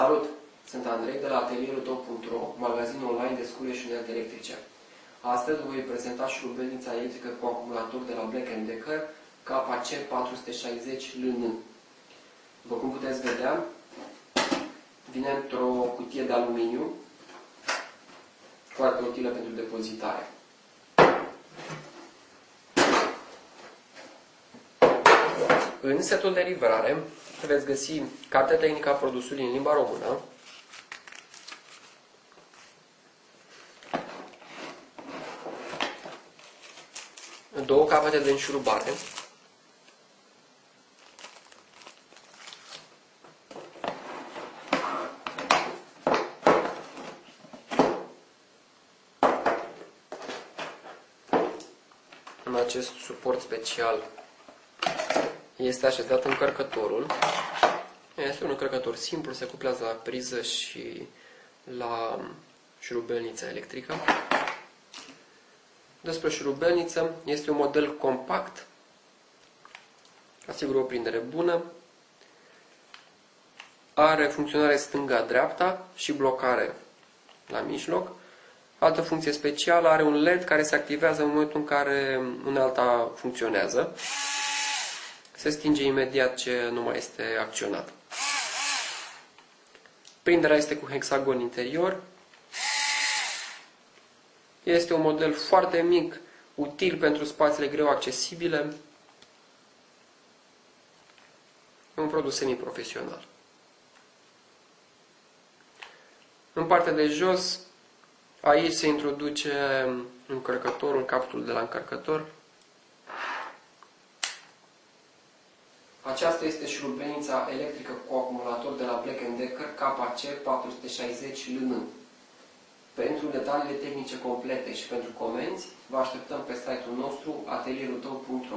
Salut! Sunt Andrei de la atelierul tău.ro, magazin online de scule și unelte electrice. Astăzi vă voi prezenta șurubelnița electrică cu acumulator de la Black Decker KC460LN. După cum puteți vedea, vine într-o cutie de aluminiu foarte utilă pentru depozitare. În setul de livrare veți găsi cartea tehnică a produsului în limba română, două capete de înșurubare, în acest suport special este așezat încărcătorul. Este un încărcător simplu, se cuplează la priză și la șurubelnița electrică. Despre șurubelniță, este un model compact, asigură o prindere bună, are funcționare stânga-dreapta și blocare la mijloc. Altă funcție specială, are un LED care se activează în momentul în care unealta funcționează se stinge imediat ce nu mai este acționat. Prinderea este cu hexagon interior. Este un model foarte mic, util pentru spațiile greu accesibile. E un produs semi-profesional. În partea de jos, aici se introduce încărcătorul, capsul de la încărcător, Aceasta este șurubenița electrică cu acumulator de la Black Decker KC 460LN. Pentru detaliile tehnice complete și pentru comenzi, vă așteptăm pe site-ul nostru atelierul tău.ro.